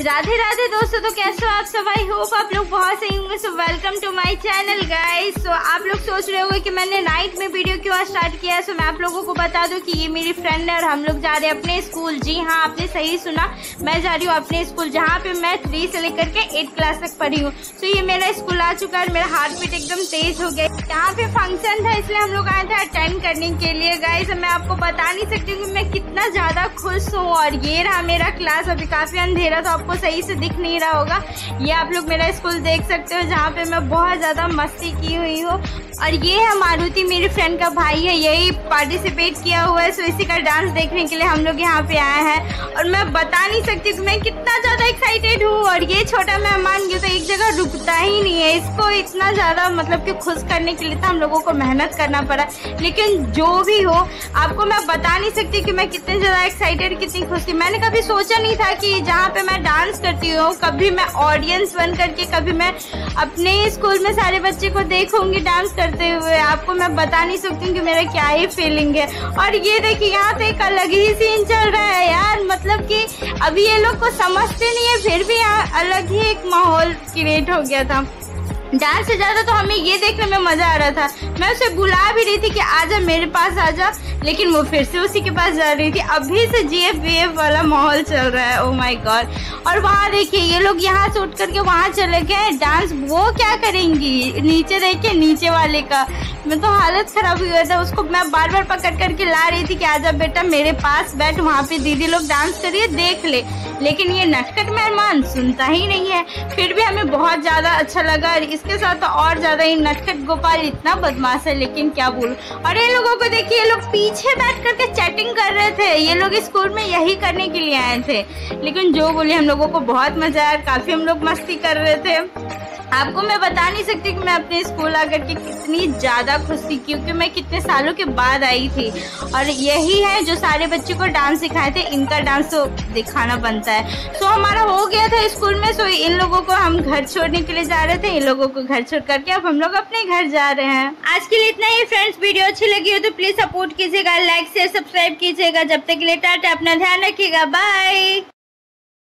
राधे राधे दोस्तों तो कैसे हो आप सब? आई होप आप लोग बहुत सही होंगे so welcome to my channel guys so आप लोग सोच रहे होंगे कि मैंने नाइट में वीडियो क्यों स्टार्ट किया है? सो मैं आप लोगों को बता दूँ कि ये मेरी फ्रेंड है और हम लोग जा रहे हैं अपने स्कूल जी हाँ आपने सही सुना। मैं जा रही हूँ अपने स्कूल जहाँ पे मैं थ्री से लेकर के एट क्लास तक पढ़ी हूँ। सो ये मेरा स्कूल आ चुका है मेरा हार्ट बीट एकदम तेज हो गया यहाँ पे फ़ंक्शन था, इसलिए हम लोग आए थे अटेंड करने के लिए। गाइस मैं आपको बता नहीं सकती हूँ मैं कितना ज़्यादा खुश हूँ और ये रहा मेरा क्लास अभी काफ़ी अंधेरा तो आपको सही से दिख नहीं रहा होगा। ये आप लोग मेरा स्कूल देख सकते हो, जहाँ पे मैं बहुत ज़्यादा मस्ती की हुई हूँ। और ये है मारुति, मेरी फ्रेंड का भाई है, यही पार्टिसिपेट किया हुआ है सो इसी का डांस देखने के लिए हम लोग यहाँ पे आए हैं। और मैं बता नहीं सकती कि मैं कितना ज़्यादा एक्साइटेड हूँ, और ये छोटा मेहमान ये तो एक जगह रुकता ही नहीं है। इसको इतना ज़्यादा मतलब कि खुश करने के लिए तो हम लोगों को मेहनत करना पड़ा। लेकिन जो भी हो, आपको मैं बता नहीं सकती कि मैं कितने ज़्यादा एक्साइटेड कितनी खुश थी। मैंने कभी सोचा नहीं था कि जहाँ पे मैं डांस करती हूँ, कभी मैं ऑडियंस बन करके, कभी मैं अपने स्कूल में सारे बच्चे को देखूँगी डांस करते हुए आपको मैं बता नहीं सकती कि मेरा क्या ही फीलिंग है। और ये देखिए, यहाँ पे एक अलग ही सीन चल रहा है यार। मतलब कि अभी ये लोग को समझते नहीं है, फिर भी यहाँ अलग ही एक माहौल क्रिएट हो गया था। डांस से ज़्यादा तो हमें ये देखने में मज़ा आ रहा था। मैं उसे बुला भी रही थी कि आजा मेरे पास आजा, लेकिन वो फिर से उसी के पास जा रही थी। अभी से जी एफ़ वाला माहौल चल रहा है। ओ माय गॉड और वहाँ देखिए, ये लोग यहाँ से उठ करके वहाँ चले गए। डांस वो क्या करेंगी? नीचे देखिए, नीचे वाले का। मैं तो हालत खराब हुई था, उसको मैं बार बार पकड़ करके ला रही थी कि आजा बेटा, मेरे पास बैठ, वहाँ पे दीदी लोग डांस करिए देख ले। लेकिन ये नटखट मेहमान सुनता ही नहीं है। फिर भी हमें बहुत ज़्यादा अच्छा लगा और इसके साथ तो और ज़्यादा ही नटखट गोपाल इतना बदमाश है, लेकिन क्या बोलू। और ये लोगों को देखिए, ये लोग पीछे बैठ करके चैटिंग कर रहे थे। ये लोग स्कूल में यही करने के लिए आए थे। लेकिन जो बोले, हम लोगों को बहुत मज़ा आया, काफ़ी हम लोग मस्ती कर रहे थे। आपको मैं बता नहीं सकती कि मैं अपने स्कूल आकर के कितनी ज़्यादा खुश थी, क्योंकि मैं कितने सालों के बाद आई थी। और यही है जो सारे बच्चों को डांस सिखाए थे, इनका डांस तो दिखाना बनता है। सो हमारा हो गया था स्कूल में सो इन लोगों को हम घर छोड़ने के लिए जा रहे थे, इन लोगों को घर छोड़ करके अब हम लोग अपने घर जा रहे हैं। आज के लिए इतना ही फ्रेंड्स वीडियो अच्छी लगी हो तो प्लीज़ सपोर्ट कीजिएगा लाइक शेयर सब्सक्राइब कीजिएगा। जब तक के लिए टाटा, अपना ध्यान रखिएगा। बाय